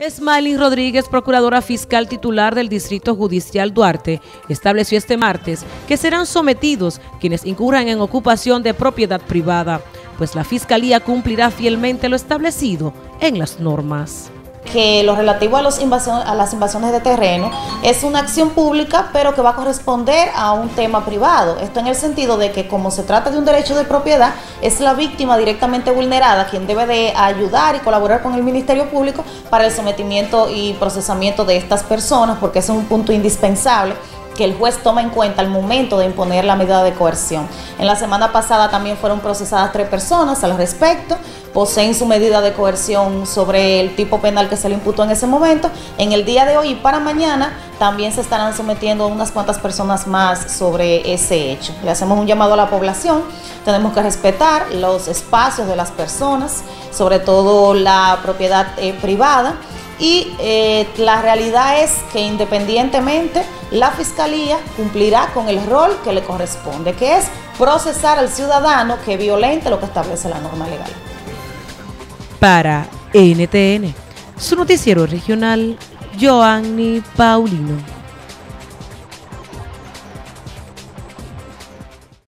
Smiley Rodríguez, procuradora fiscal titular del Distrito Judicial Duarte, estableció este martes que serán sometidos quienes incurran en ocupación de propiedad privada, pues la Fiscalía cumplirá fielmente lo establecido en las normas que lo relativo a, los a las invasiones de terreno es una acción pública, pero que va a corresponder a un tema privado. Esto en el sentido de que como se trata de un derecho de propiedad, es la víctima directamente vulnerada quien debe de ayudar y colaborar con el Ministerio Público para el sometimiento y procesamiento de estas personas, porque es un punto indispensable que el juez toma en cuenta al momento de imponer la medida de coerción. En la semana pasada también fueron procesadas tres personas al respecto, poseen su medida de coerción sobre el tipo penal que se le imputó en ese momento. En el día de hoy y para mañana también se estarán sometiendo unas cuantas personas más sobre ese hecho. Le hacemos un llamado a la población, tenemos que respetar los espacios de las personas, sobre todo la propiedad eh, privada y eh, la realidad es que independientemente la Fiscalía cumplirá con el rol que le corresponde, que es procesar al ciudadano que violente lo que establece la norma legal. Para NTN, su noticiero regional, Joanny Paulino.